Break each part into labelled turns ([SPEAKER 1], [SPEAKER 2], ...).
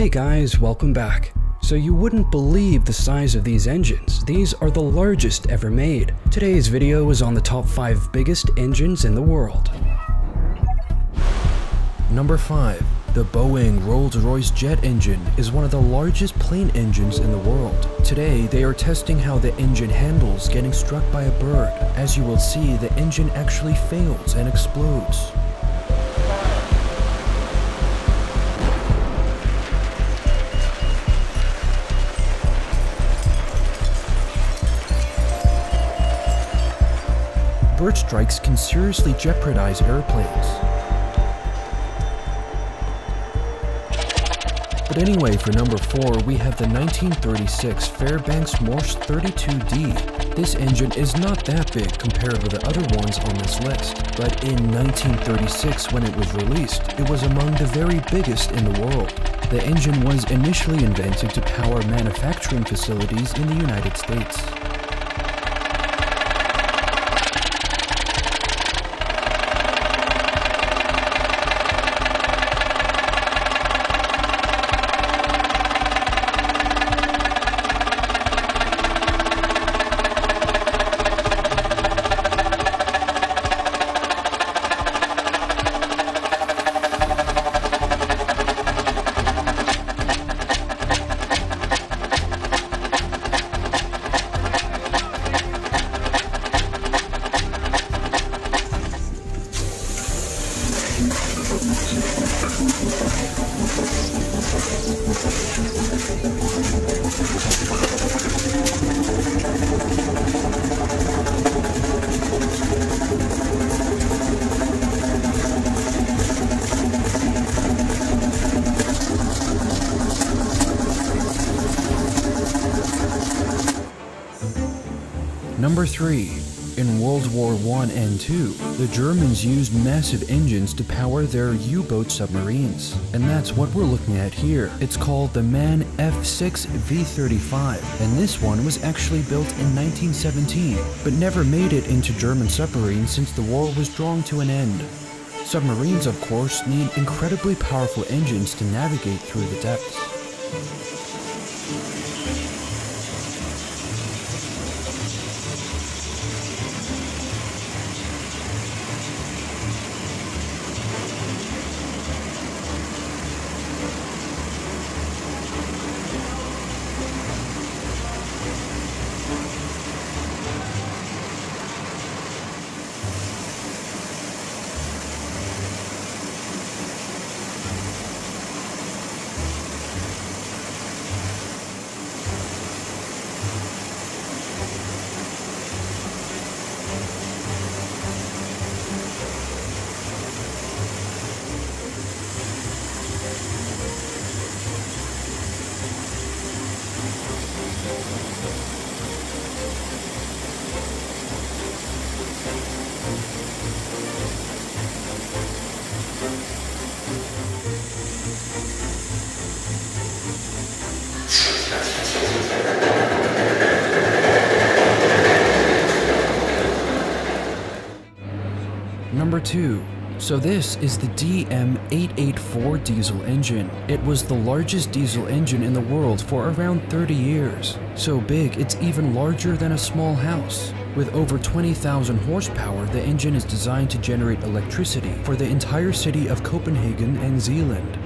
[SPEAKER 1] Hey guys, welcome back. So you wouldn't believe the size of these engines. These are the largest ever made. Today's video is on the top 5 biggest engines in the world.
[SPEAKER 2] Number 5. The Boeing Rolls-Royce jet engine is one of the largest plane engines in the world. Today, they are testing how the engine handles getting struck by a bird. As you will see, the engine actually fails and explodes. Bird strikes can seriously jeopardize airplanes. But anyway, for number 4, we have the 1936 Fairbanks Morse 32D. This engine is not that big compared with the other ones on this list, but in 1936 when it was released, it was among the very biggest in the world. The engine was initially invented to power manufacturing facilities in the United States. Number 3. In World War I and II, the Germans used massive engines to power their U-boat submarines. And that's what we're looking at here. It's called the MAN F6 V35, and this one was actually built in 1917, but never made it into German submarines since the war was drawing to an end. Submarines, of course, need incredibly powerful engines to navigate through the depths. 2. So this is the DM884 diesel engine. It was the largest diesel engine in the world for around 30 years. So big, it's even larger than a small house. With over 20,000 horsepower, the engine is designed to generate electricity for the entire city of Copenhagen and Zealand.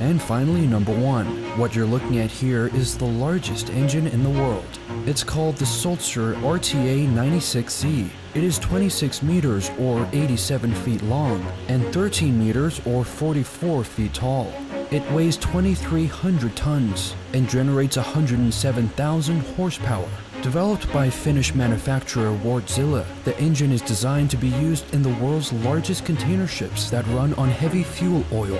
[SPEAKER 2] And finally, number one. What you're looking at here is the largest engine in the world. It's called the Sulzer RTA 96C. It is 26 meters or 87 feet long and 13 meters or 44 feet tall. It weighs 2,300 tons and generates 107,000 horsepower. Developed by Finnish manufacturer Wärtsilä, the engine is designed to be used in the world's largest container ships that run on heavy fuel oil.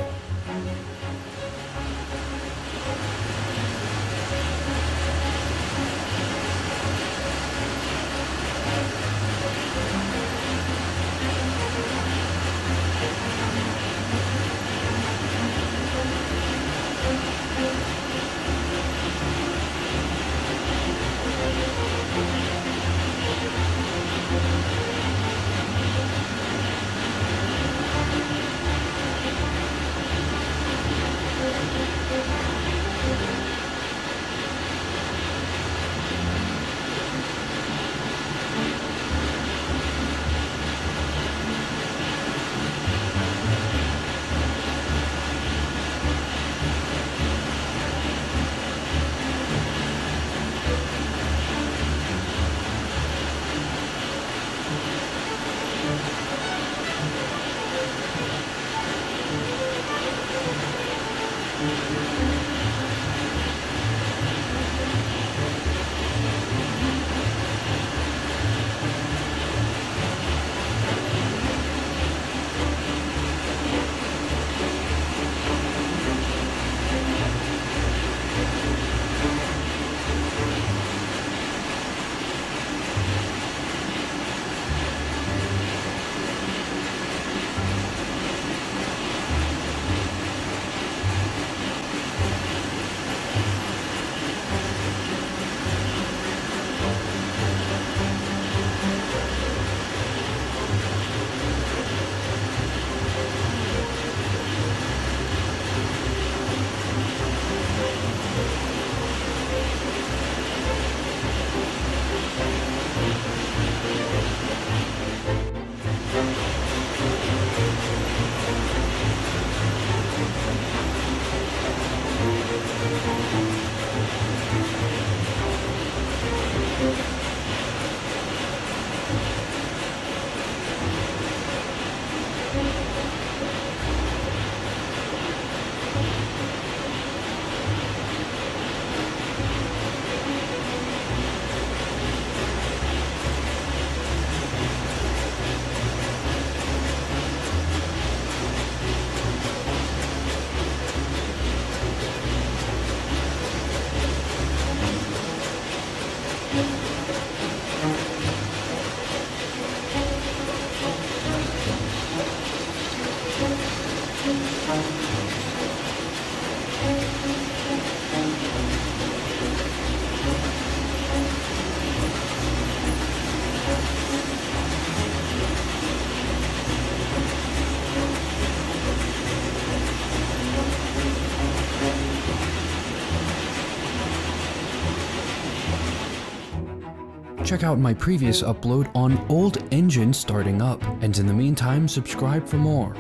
[SPEAKER 2] Check out my previous upload on old engine starting up, and in the meantime, subscribe for more.